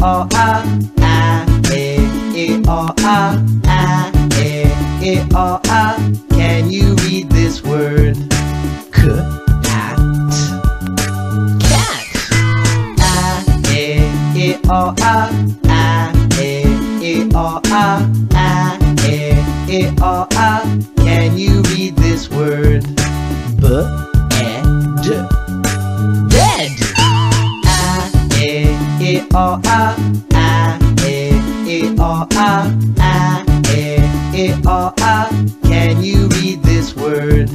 o a a e e o a a e e o a. Can you read this word? Cat. Cat. A e e o a a e e o a a e e o a. o a a e e o a a e e o a. Can you read this word?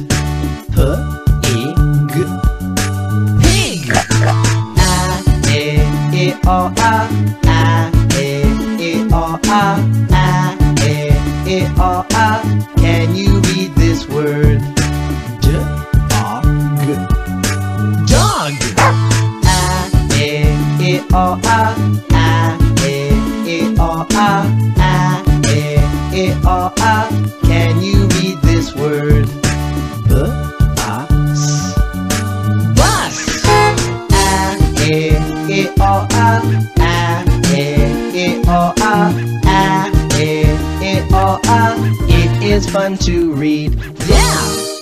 P. E. G. Pig. A e e o a a e e o a a e e o a. Can you o a a e e o a a e e o a. Can you read this word? B. A. S. Bus. A e e o a a e e o a a e e o a. It is fun to read. Yeah.